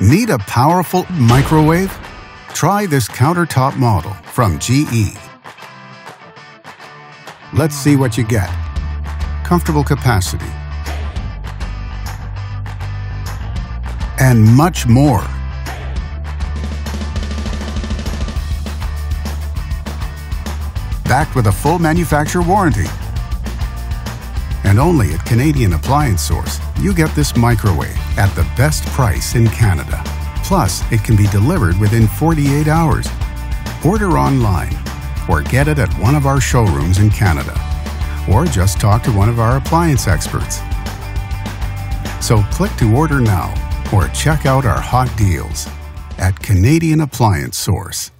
Need a powerful microwave? Try this countertop model from GE. Let's see what you get. Comfortable capacity. And much more. Backed with a full manufacturer warranty. And only at Canadian Appliance Source, you get this microwave at the best price in Canada. Plus, it can be delivered within 48 hours. Order online or get it at one of our showrooms in Canada. Or just talk to one of our appliance experts. So click to order now or check out our hot deals at Canadian Appliance Source.